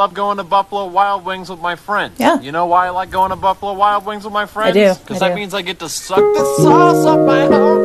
love going to Buffalo Wild Wings with my friends. Yeah. You know why I like going to Buffalo Wild Wings with my friends? I do, Because that do. means I get to suck the sauce up my own.